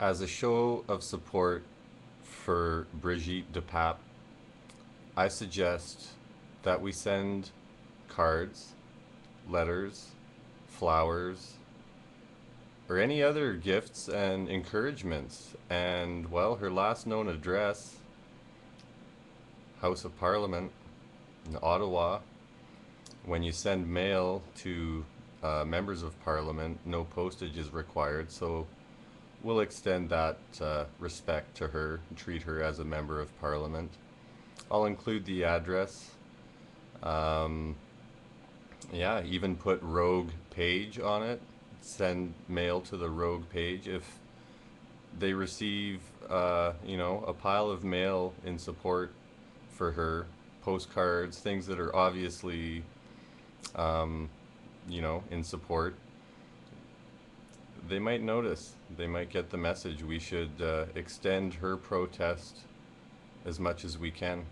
As a show of support for Brigette DePape, I suggest that we send cards, letters, flowers, or any other gifts and encouragements. And, well, her last known address, House of Parliament in Ottawa, when you send mail to uh, members of Parliament, no postage is required. So we'll extend that uh, respect to her and treat her as a member of Parliament. I'll include the address. Um, yeah, even put rogue page on it. Send mail to the rogue page if they receive, uh, you know, a pile of mail in support for her, postcards, things that are obviously, um, you know, in support. They might notice. They might get the message. We should uh, extend her protest as much as we can.